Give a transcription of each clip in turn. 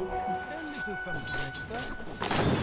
Ten liters something extra.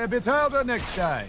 A bit harder next time.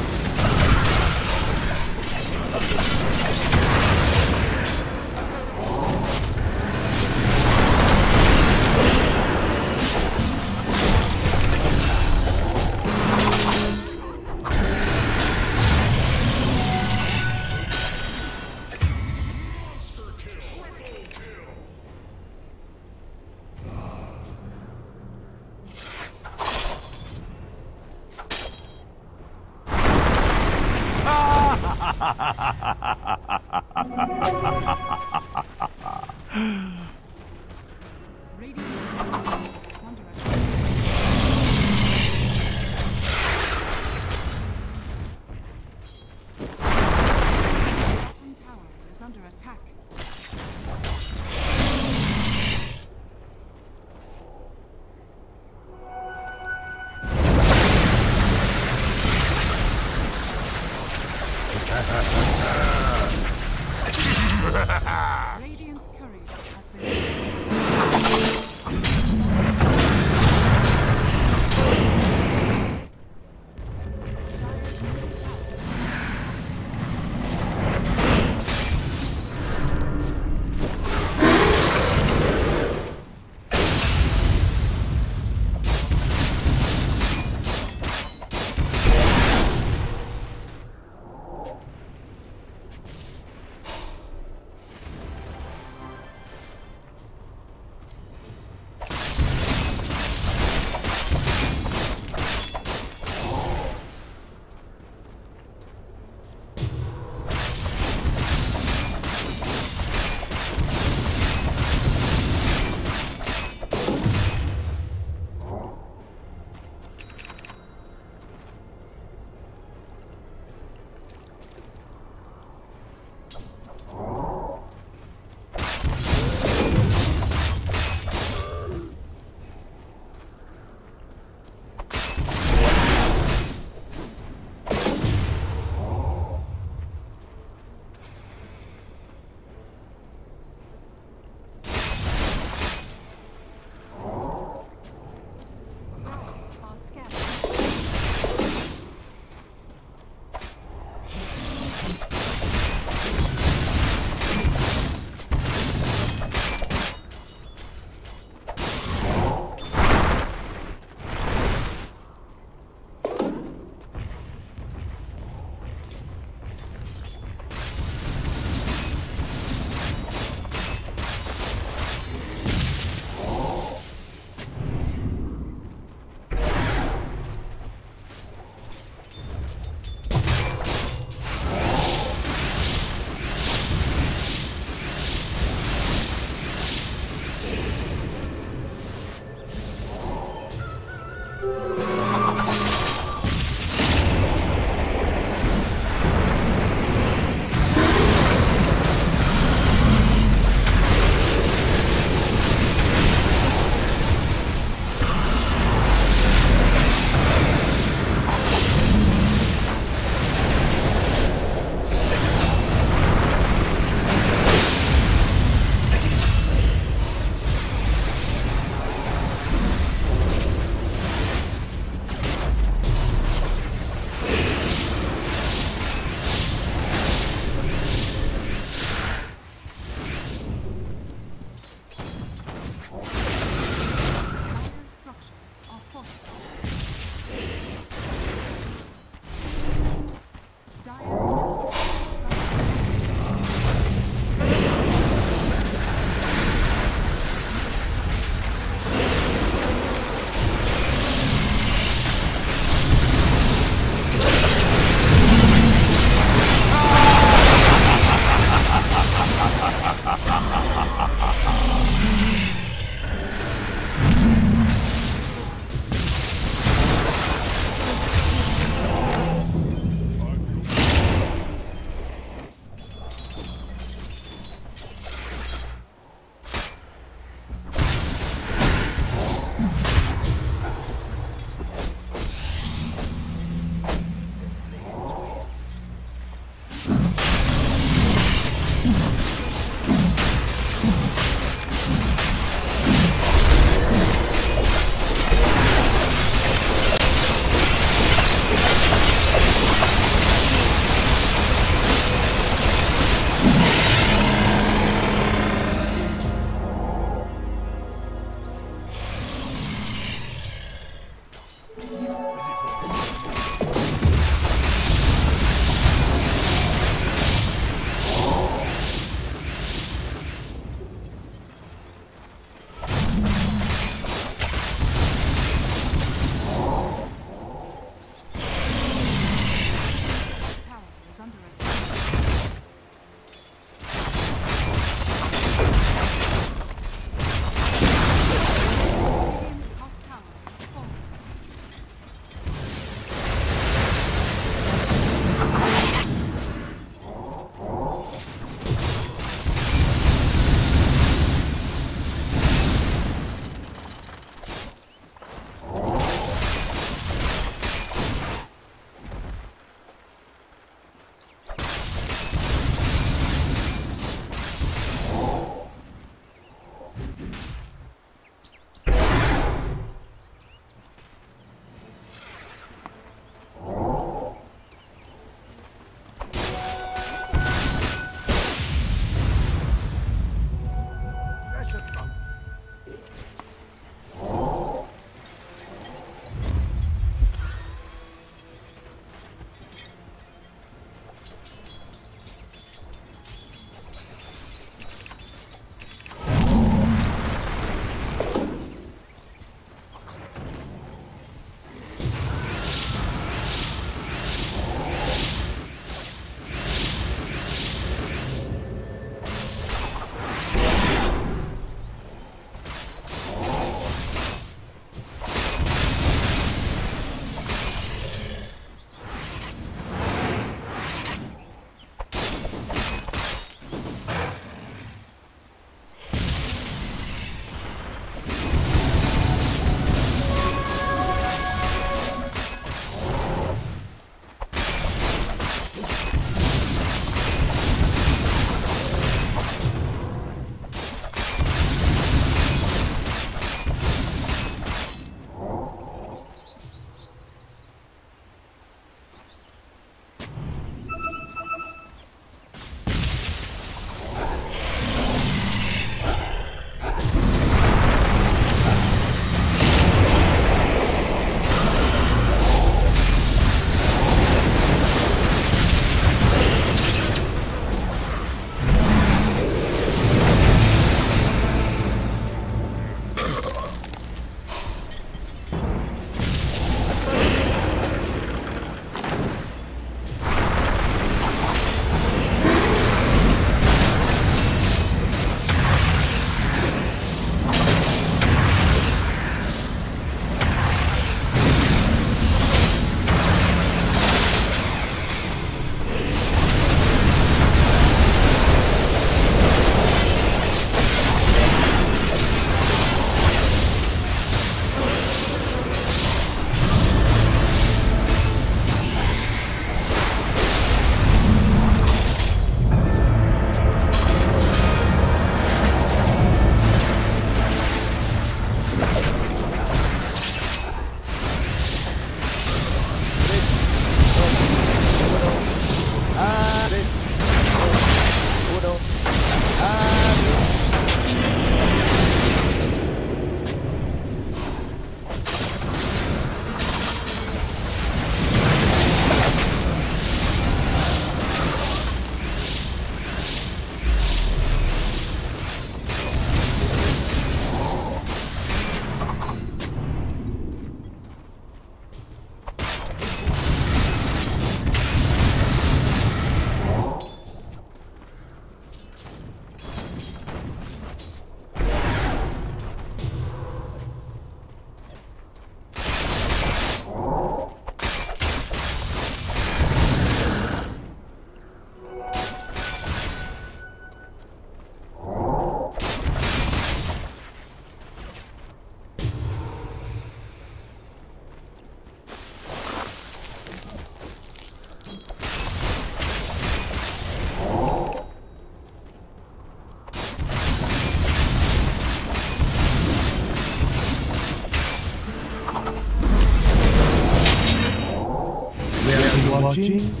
Watching?